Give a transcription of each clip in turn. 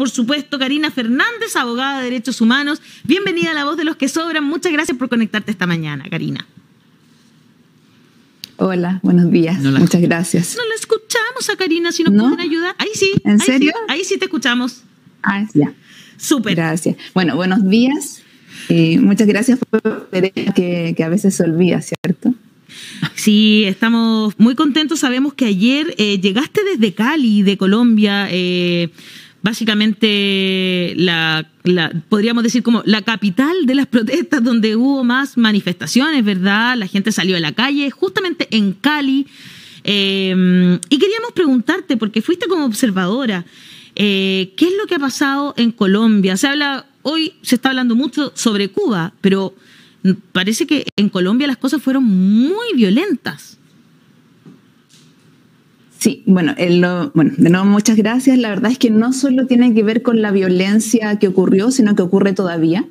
por supuesto, Karina Fernández, abogada de Derechos Humanos. Bienvenida a La Voz de los que Sobran. Muchas gracias por conectarte esta mañana, Karina. Hola, buenos días. Muchas gracias. No la escuchamos a Karina, si nos pueden ayudar. Ahí sí. ¿En serio? ahí sí te escuchamos. Ah, ya. Súper. Gracias. Bueno, buenos días. y muchas gracias por que, que a veces se olvida, ¿cierto? Sí, estamos muy contentos. Sabemos que ayer eh, llegaste desde Cali, de Colombia. Eh, básicamente la, podríamos decir como la capital de las protestas donde hubo más manifestaciones, ¿verdad? La gente salió a la calle, justamente en Cali. Eh, y queríamos preguntarte, porque fuiste como observadora, ¿qué es lo que ha pasado en Colombia? Se habla, hoy se está hablando mucho sobre Cuba, pero parece que en Colombia las cosas fueron muy violentas. Sí, bueno, bueno, de nuevo muchas gracias. La verdad es que no solo tiene que ver con la violencia que ocurrió, sino que ocurre todavía.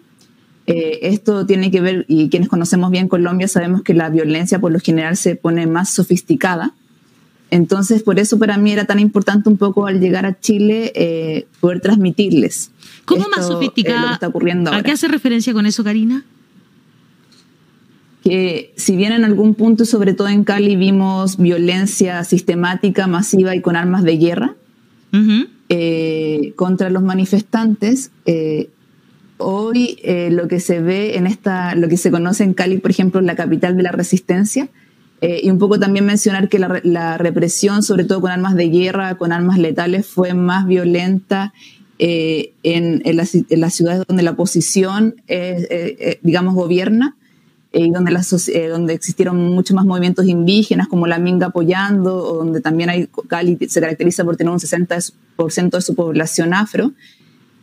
Eh, esto tiene que ver, y quienes conocemos bien Colombia sabemos que la violencia por lo general se pone más sofisticada. Entonces, por eso para mí era tan importante un poco al llegar a Chile eh, poder transmitirles. ¿Cómo más sofisticada? está ocurriendo ¿A qué hace referencia con eso, Karina? Que si bien en algún punto, sobre todo en Cali, vimos violencia sistemática, masiva y con armas de guerra eh, contra los manifestantes, eh, hoy eh, lo que se ve en esta, lo que se conoce en Cali, por ejemplo, la capital de la resistencia, y un poco también mencionar que la, represión, sobre todo con armas de guerra, con armas letales, fue más violenta en, las, en, las, ciudades donde la oposición, digamos, gobierna eh, donde, eh, donde existieron muchos más movimientos indígenas, como la Minga apoyando, o donde también hay, Cali se caracteriza por tener un 60% de su población afro.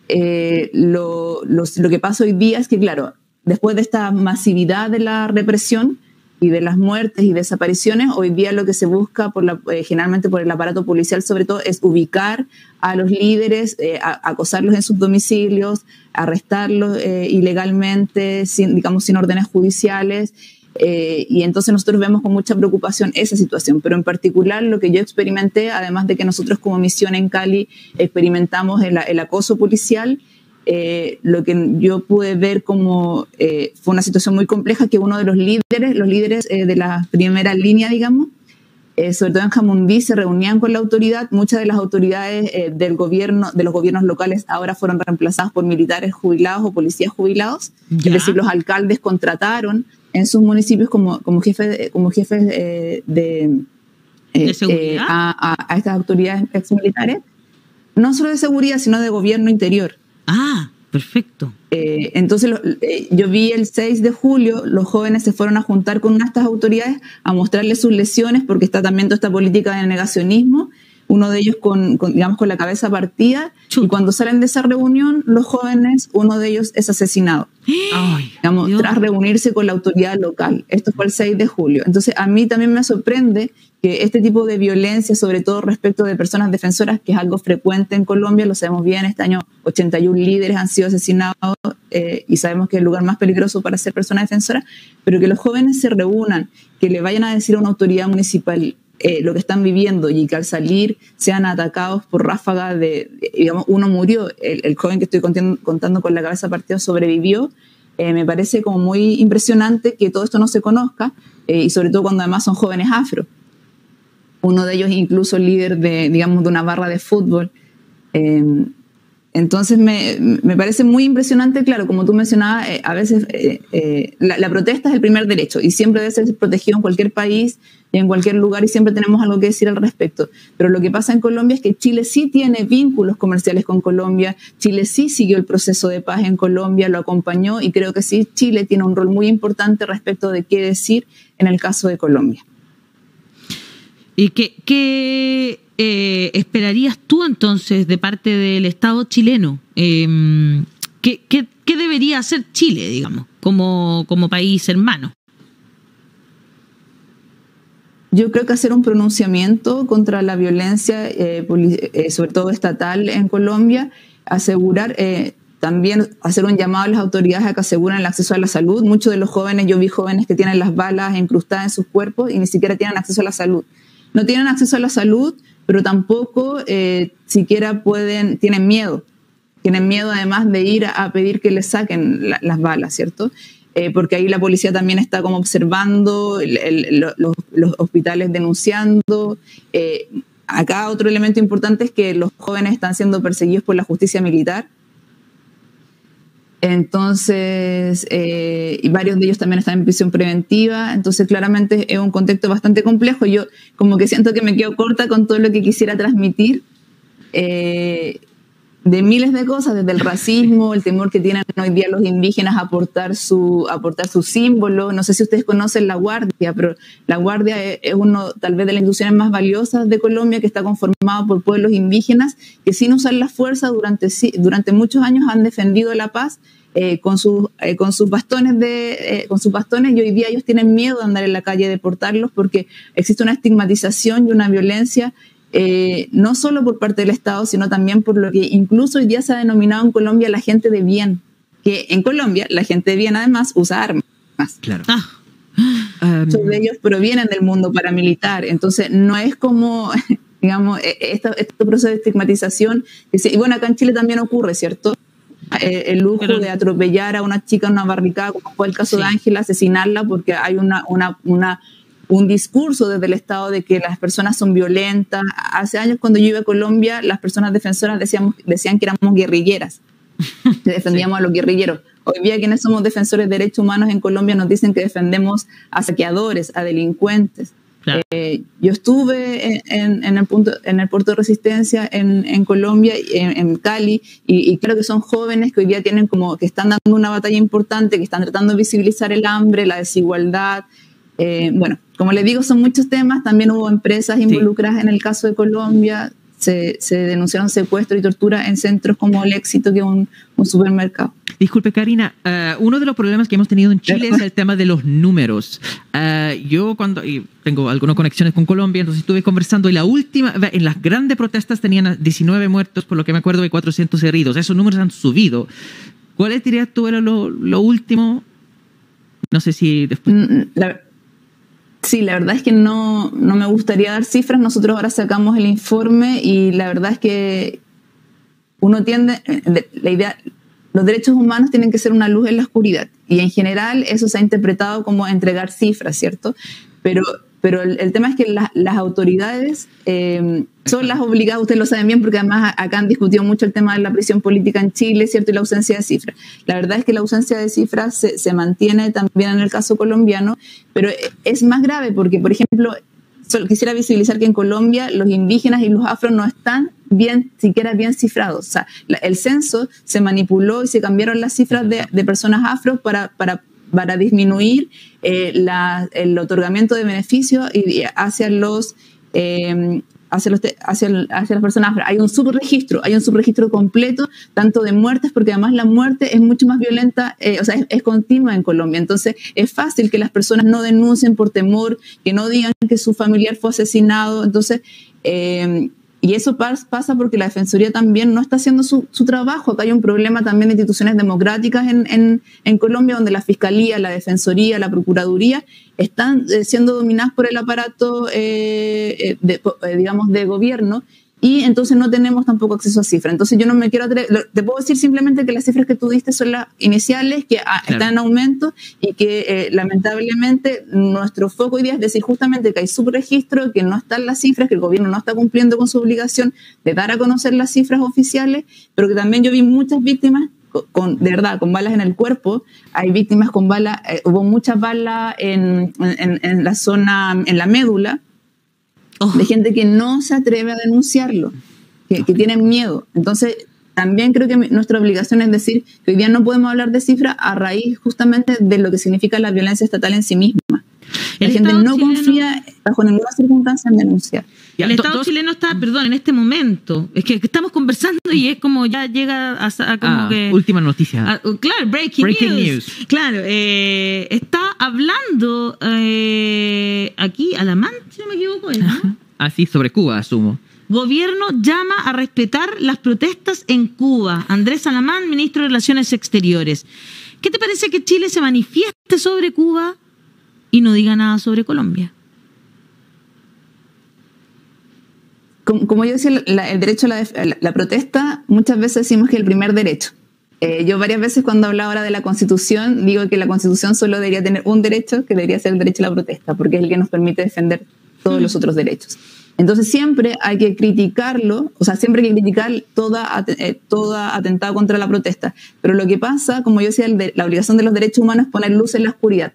Eh, lo, lo que pasa hoy día es que, claro, después de esta masividad de la represión, y de las muertes y desapariciones, hoy día lo que se busca por eh, generalmente por el aparato policial sobre todo es ubicar a los líderes, eh, acosarlos en sus domicilios, arrestarlos eh, ilegalmente, sin, digamos, sin órdenes judiciales. y entonces nosotros vemos con mucha preocupación esa situación, pero en particular lo que yo experimenté, además de que nosotros como misión en Cali experimentamos el acoso policial, eh, lo que yo pude ver como eh, fue una situación muy compleja que uno de los líderes, los líderes eh, de la primera línea, digamos, sobre todo en Jamundí, se reunían con la autoridad. Muchas de las autoridades del gobierno, de los gobiernos locales ahora fueron reemplazadas por militares jubilados o policías jubilados. Es decir, los alcaldes contrataron en sus municipios como, como jefes, como jefes de, a, a estas autoridades exmilitares, no solo de seguridad, sino de gobierno interior. Ah, perfecto. Eh, entonces eh, yo vi el 6 de julio, los jóvenes se fueron a juntar con estas autoridades a mostrarles sus lesiones porque está también toda esta política de negacionismo uno de ellos con, digamos, con la cabeza partida, y cuando salen de esa reunión, los jóvenes, uno de ellos es asesinado, digamos, tras reunirse con la autoridad local. Esto fue el 6 de julio. Entonces, a mí también me sorprende que este tipo de violencia, sobre todo respecto de personas defensoras, que es algo frecuente en Colombia, lo sabemos bien, este año 81 líderes han sido asesinados eh, y sabemos que es el lugar más peligroso para ser persona defensora, pero que los jóvenes se reúnan, que le vayan a decir a una autoridad municipal, eh, lo que están viviendo y que al salir sean atacados por ráfagas de, digamos, uno murió, el, joven que estoy contando, con la cabeza partida sobrevivió, eh, me parece como muy impresionante que todo esto no se conozca eh, y sobre todo cuando además son jóvenes afro. Uno de ellos incluso líder de, digamos, de una barra de fútbol. Entonces me, me, parece muy impresionante, claro, como tú mencionabas, a veces la, la, protesta es el primer derecho y siempre debe ser protegido en cualquier país en cualquier lugar y siempre tenemos algo que decir al respecto. Pero lo que pasa en Colombia es que Chile sí tiene vínculos comerciales con Colombia, Chile sí siguió el proceso de paz en Colombia, lo acompañó y creo que sí, Chile tiene un rol muy importante respecto de qué decir en el caso de Colombia. ¿Y qué, eh, esperarías tú entonces de parte del Estado chileno? Em, ¿qué, debería hacer Chile, digamos, como, como país hermano? Yo creo que hacer un pronunciamiento contra la violencia, eh, eh, sobre todo estatal en Colombia, asegurar, eh, también hacer un llamado a las autoridades a que aseguren el acceso a la salud. Muchos de los jóvenes, yo vi jóvenes que tienen las balas incrustadas en sus cuerpos y ni siquiera tienen acceso a la salud. No tienen acceso a la salud, pero tampoco siquiera pueden, tienen miedo tienen miedo además de ir a, pedir que les saquen las balas, ¿cierto? Eh, porque ahí la policía también está como observando, los, hospitales denunciando. Eh, acá otro elemento importante es que los jóvenes están siendo perseguidos por la justicia militar. Entonces, eh, y varios de ellos también están en prisión preventiva. Entonces, claramente es un contexto bastante complejo. Yo como que siento que me quedo corta con todo lo que quisiera transmitir de miles de cosas, desde el racismo, el temor que tienen hoy día los indígenas a aportar su, aportar su símbolo. No sé si ustedes conocen La Guardia, pero La Guardia es, uno tal vez de las instituciones más valiosas de Colombia que está conformado por pueblos indígenas que sin usar la fuerza durante, durante muchos años han defendido la paz eh, con, sus, eh, con sus bastones de, eh, con sus bastones y hoy día ellos tienen miedo de andar en la calle, de portarlos porque existe una estigmatización y una violencia eh, no solo por parte del Estado, sino también por lo que incluso hoy día se ha denominado en Colombia la gente de bien, que en Colombia la gente de bien además usa armas. Claro. Ah. Muchos de ellos provienen del mundo paramilitar, entonces no es como, digamos, este, este proceso de estigmatización, y bueno, acá en Chile también ocurre, ¿cierto? Eh, el lujo de atropellar a una chica en una barricada, como fue el caso de Ángela, asesinarla porque hay una, una, una un discurso desde el Estado de que las personas son violentas. Hace años cuando yo iba a Colombia, las personas defensoras decíamos, decían que éramos guerrilleras, que defendíamos a los guerrilleros. Hoy día quienes somos defensores de derechos humanos en Colombia nos dicen que defendemos a saqueadores, a delincuentes. Eh, yo estuve en, el punto, en el puerto de resistencia en, Colombia, en, en Cali, y, y, creo que son jóvenes que hoy día tienen como que están dando una batalla importante, que están tratando de visibilizar el hambre, la desigualdad, eh, bueno, como les digo, son muchos temas. También hubo empresas involucradas en el caso de Colombia. Se, denunciaron secuestro y tortura en centros como el éxito que es un, supermercado. Disculpe, Karina, eh, uno de los problemas que hemos tenido en Chile es el tema de los números. Eh, yo cuando tengo algunas conexiones con Colombia, entonces estuve conversando y la última, en las grandes protestas tenían 19 muertos, por lo que me acuerdo, y 400 heridos. Esos números han subido. ¿Cuál dirías tú era lo, lo último? No sé si después... Mm, la, Sí, la verdad es que no, no me gustaría dar cifras. Nosotros ahora sacamos el informe y la verdad es que uno tiende, eh, la idea, los derechos humanos tienen que ser una luz en la oscuridad y en general eso se ha interpretado como entregar cifras, ¿cierto? Pero pero el, tema es que las autoridades eh, son las obligadas, ustedes lo saben bien, porque además acá han discutido mucho el tema de la prisión política en Chile, ¿cierto? Y la ausencia de cifras. La verdad es que la ausencia de cifras se, se mantiene también en el caso colombiano, pero es más grave porque, por ejemplo, solo quisiera visibilizar que en Colombia los indígenas y los afros no están bien, siquiera bien cifrados. O sea, el censo se manipuló y se cambiaron las cifras de, personas afro para, para para disminuir eh, el otorgamiento de beneficios hacia los eh, hacia, los, hacia, las personas. Hay un subregistro, hay un subregistro completo, tanto de muertes, porque además la muerte es mucho más violenta, eh, o sea, es, continua en Colombia. Entonces, es fácil que las personas no denuncien por temor, que no digan que su familiar fue asesinado. Entonces, y eso pasa porque la Defensoría también no está haciendo su, trabajo. Acá hay un problema también de instituciones democráticas en, en, Colombia, donde la Fiscalía, la Defensoría, la Procuraduría están eh, siendo dominadas por el aparato, eh, eh, digamos, de gobierno y entonces no tenemos tampoco acceso a cifras. Entonces yo no me quiero atrever, te puedo decir simplemente que las cifras que tú diste son las iniciales, que ah, están en aumento y que eh, lamentablemente nuestro foco hoy día es decir justamente que hay subregistro, que no están las cifras, que el gobierno no está cumpliendo con su obligación de dar a conocer las cifras oficiales, pero que también yo vi muchas víctimas con, de verdad, con balas en el cuerpo. Hay víctimas con balas, eh, hubo muchas balas en, en, en, la zona, en la médula, Oh. de gente que no se atreve a denunciarlo, que, que tienen miedo. Entonces, también creo que nuestra obligación es decir que hoy día no podemos hablar de cifras a raíz justamente de lo que significa la violencia estatal en sí misma. La gente no confía bajo ninguna circunstancia en denunciar. El Estado chileno está, perdón, en este momento, es que estamos conversando y es como ya llega a, como ah, que... Última noticia. claro, breaking, news. Claro, eh, está hablando eh, aquí, Alamán, si no me equivoco, ¿no? Así, ah, sobre Cuba, asumo. Gobierno llama a respetar las protestas en Cuba. Andrés Alamán, ministro de Relaciones Exteriores. ¿Qué te parece que Chile se manifieste sobre Cuba y no diga nada sobre Colombia? Como, yo decía, el derecho a la, protesta, muchas veces decimos que es el primer derecho. Eh, yo varias veces cuando hablo ahora de la Constitución, digo que la Constitución solo debería tener un derecho, que debería ser el derecho a la protesta, porque es el que nos permite defender todos los otros derechos. Entonces siempre hay que criticarlo, o sea, siempre hay que criticar toda, eh, toda atentado contra la protesta. Pero lo que pasa, como yo decía, la obligación de los derechos humanos es poner luz en la oscuridad.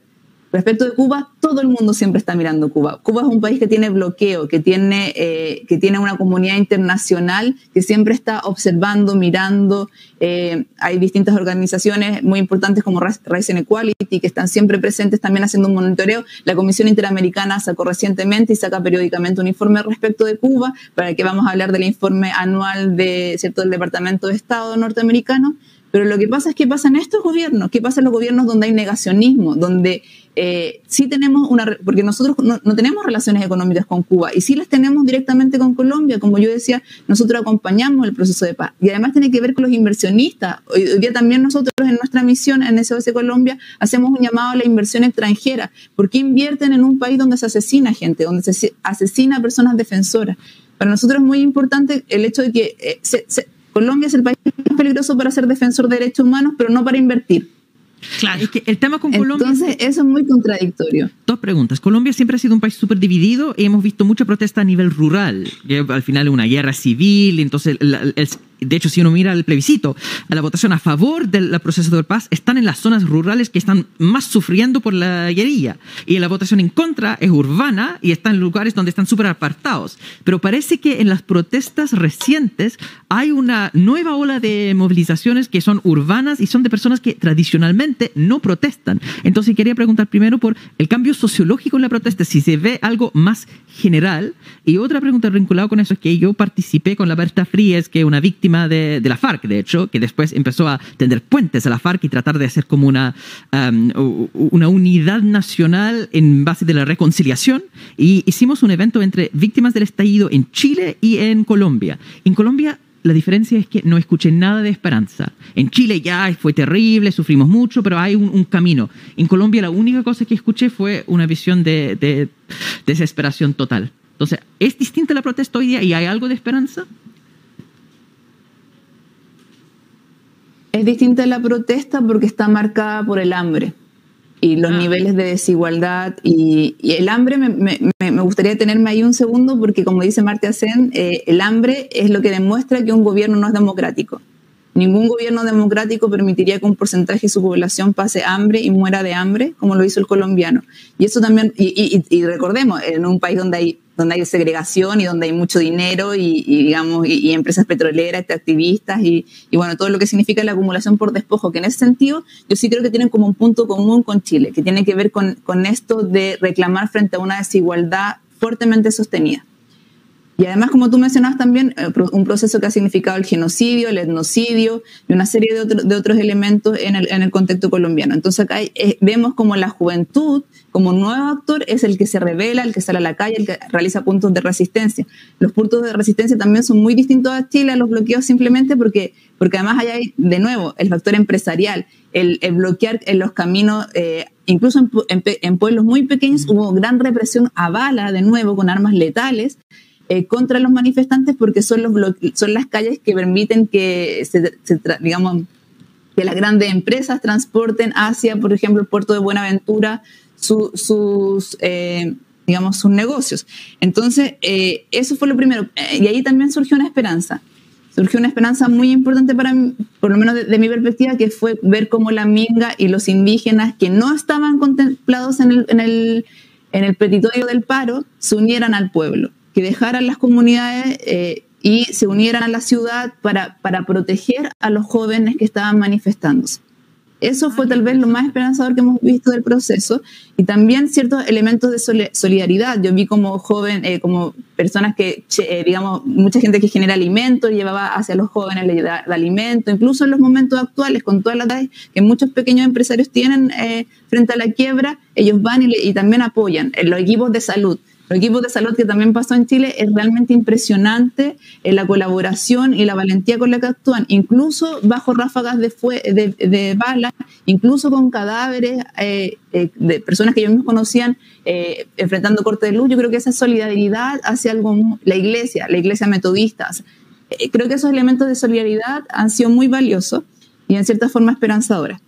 Respecto de Cuba, todo el mundo siempre está mirando Cuba. Cuba es un país que tiene bloqueo, que tiene, eh, que tiene una comunidad internacional que siempre está observando, mirando. Eh, hay distintas organizaciones muy importantes como Rise and Equality que están siempre presentes también haciendo un monitoreo. La Comisión Interamericana sacó recientemente y saca periódicamente un informe respecto de Cuba, para el que vamos a hablar del informe anual de, ¿cierto? del Departamento de Estado norteamericano. Pero lo que pasa es que pasa en estos gobiernos, ¿qué pasa en los gobiernos donde hay negacionismo, donde eh, sí tenemos una, porque nosotros no, tenemos relaciones económicas con Cuba y sí las tenemos directamente con Colombia, como yo decía, nosotros acompañamos el proceso de paz y además tiene que ver con los inversionistas. Hoy, día también nosotros en nuestra misión en SOS Colombia hacemos un llamado a la inversión extranjera. ¿Por qué invierten en un país donde se asesina gente, donde se asesina a personas defensoras? Para nosotros es muy importante el hecho de que eh, Colombia es el país más peligroso para ser defensor de derechos humanos, pero no para invertir. Claro. Es que el tema con Colombia. Entonces, eso es muy contradictorio. Dos preguntas. Colombia siempre ha sido un país súper dividido y hemos visto mucha protesta a nivel rural. Que al final una guerra civil, entonces el, de hecho, si uno mira el plebiscito, la votación a favor del proceso de paz están en las zonas rurales que están más sufriendo por la guerrilla. Y la votación en contra es urbana y está en lugares donde están súper apartados. Pero parece que en las protestas recientes hay una nueva ola de movilizaciones que son urbanas y son de personas que tradicionalmente no protestan. Entonces quería preguntar primero por el cambio sociológico en la protesta, si se ve algo más general. Y otra pregunta vinculada con eso es que yo participé con la Berta Fríes, que es una víctima de, la FARC, de hecho, que después empezó a tender puentes a la FARC y tratar de hacer como una, um, una unidad nacional en base de la reconciliación. Y hicimos un evento entre víctimas del estallido en Chile y en Colombia. En Colombia la diferencia es que no escuché nada de esperanza. En Chile ya fue terrible, sufrimos mucho, pero hay un, camino. En Colombia la única cosa que escuché fue una visión de, de, desesperación total. Entonces, ¿es distinta la protesta hoy día y hay algo de esperanza? Es distinta la protesta porque está marcada por el hambre y los ah. niveles de desigualdad. Y, el hambre, me, gustaría tenerme ahí un segundo porque, como dice Marta Sen, eh, el hambre es lo que demuestra que un gobierno no es democrático. Ningún gobierno democrático permitiría que un porcentaje de su población pase hambre y muera de hambre, como lo hizo el colombiano. Y eso también, y, recordemos, en un país donde hay, donde hay segregación y donde hay mucho dinero y, digamos, y, empresas petroleras, activistas y, bueno, todo lo que significa la acumulación por despojo, que en ese sentido yo sí creo que tienen como un punto común con Chile, que tiene que ver con, con esto de reclamar frente a una desigualdad fuertemente sostenida. Y además, como tú mencionabas también, eh, un proceso que ha significado el genocidio, el etnocidio y una serie de, de otros elementos en el, en el, contexto colombiano. Entonces acá eh, vemos como la juventud, como nuevo actor, es el que se revela, el que sale a la calle, el que realiza puntos de resistencia. Los puntos de resistencia también son muy distintos a Chile, a los bloqueos simplemente porque, porque además hay, de nuevo, el factor empresarial, el, bloquear en los caminos, eh, incluso en, en pueblos muy pequeños hubo gran represión a bala, de nuevo, con armas letales. Eh, contra los manifestantes porque son, los son las calles que permiten que, se, digamos, que las grandes empresas transporten hacia, por ejemplo, el puerto de Buenaventura sus, eh, digamos, sus negocios. Entonces, eh, eso fue lo primero. y ahí también surgió una esperanza. Surgió una esperanza muy importante para mí, por lo menos de, mi perspectiva, que fue ver cómo la minga y los indígenas que no estaban contemplados en el, en el, en el petitorio del paro se unieran al pueblo que dejaran las comunidades eh, y se unieran a la ciudad para, para proteger a los jóvenes que estaban manifestándose. Eso fue tal vez lo más esperanzador que hemos visto del proceso y también ciertos elementos de solidaridad. Yo vi como joven, eh, como personas que, eh, digamos, mucha gente que genera alimentos llevaba hacia los jóvenes el alimento, incluso en los momentos actuales, con todas las que muchos pequeños empresarios tienen frente a la quiebra, ellos van y, y también apoyan en los equipos de salud los equipos de salud que también pasó en Chile, es realmente impresionante en la colaboración y la valentía con la que actúan, incluso bajo ráfagas de, de, de bala, incluso con cadáveres eh, eh, de personas que ellos mismos conocían eh, enfrentando corte de luz. Yo creo que esa solidaridad hacia algo, la iglesia, la iglesia metodista, creo que esos elementos de solidaridad han sido muy valiosos y en cierta forma esperanzadora.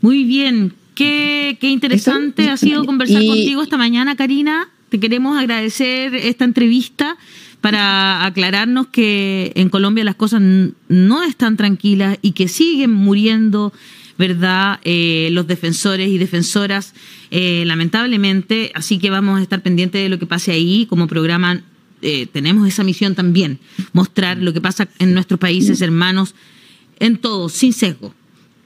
Muy bien, qué, qué interesante ha sido conversar contigo esta mañana, Karina. Te queremos agradecer esta entrevista para aclararnos que en Colombia las cosas no están tranquilas y que siguen muriendo, ¿verdad? Eh, los defensores y defensoras, eh, lamentablemente. Así que vamos a estar pendientes de lo que pase ahí. Como programa eh, tenemos esa misión también, mostrar lo que pasa en nuestros países hermanos, en todos, sin sesgo.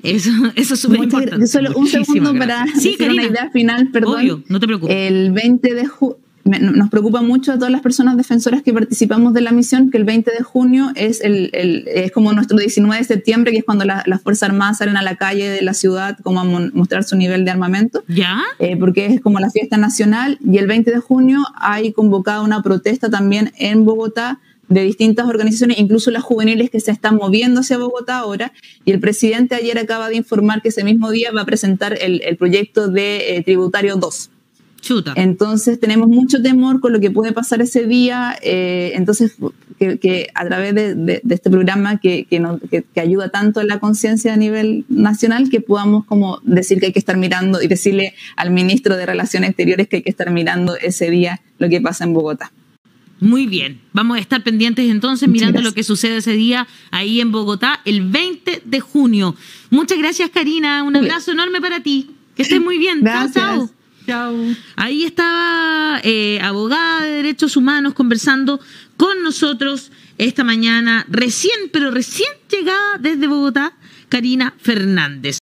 Eso, eso es súper importante. Solo un segundo para sí, una idea final, perdón. no te preocupes. El 20 de junio nos preocupa mucho a todas las personas defensoras que participamos de la misión que el 20 de junio es, el, es como nuestro 19 de septiembre, que es cuando las Fuerzas Armadas salen a la calle de la ciudad como a mostrar su nivel de armamento. ¿Ya? Eh, porque es como la fiesta nacional. Y el 20 de junio hay convocada una protesta también en Bogotá de distintas organizaciones, incluso las juveniles que se están moviendo hacia Bogotá ahora. Y el presidente ayer acaba de informar que ese mismo día va a presentar el, proyecto de eh, Tributario 2. Chuta. Entonces tenemos mucho temor con lo que puede pasar ese día. Eh, entonces, que, a través de, este programa que, que, ayuda tanto en la conciencia a nivel nacional, que podamos como decir que hay que estar mirando y decirle al ministro de Relaciones Exteriores que hay que estar mirando ese día lo que pasa en Bogotá. Muy bien, vamos a estar pendientes entonces mirando lo que sucede ese día ahí en Bogotá el 20 de junio. Muchas gracias Karina, un abrazo enorme para ti. Que estés muy bien. Chao, chao. Ahí estaba eh, abogada de derechos humanos conversando con nosotros esta mañana, recién, pero recién llegada desde Bogotá, Karina Fernández.